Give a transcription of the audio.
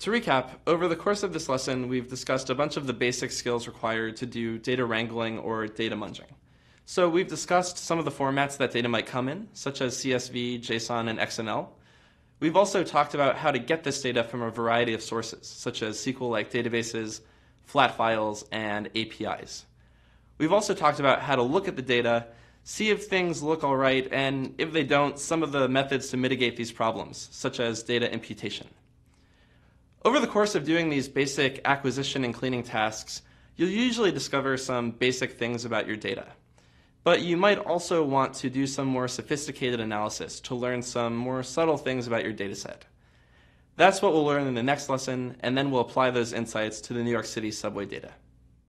To recap, over the course of this lesson, we've discussed a bunch of the basic skills required to do data wrangling or data munging. So we've discussed some of the formats that data might come in, such as CSV, JSON, and XML. We've also talked about how to get this data from a variety of sources, such as SQL-like databases, flat files, and APIs. We've also talked about how to look at the data, see if things look all right, and if they don't, some of the methods to mitigate these problems, such as data imputation. Over the course of doing these basic acquisition and cleaning tasks, you'll usually discover some basic things about your data. But you might also want to do some more sophisticated analysis to learn some more subtle things about your dataset. That's what we'll learn in the next lesson, and then we'll apply those insights to the New York City subway data.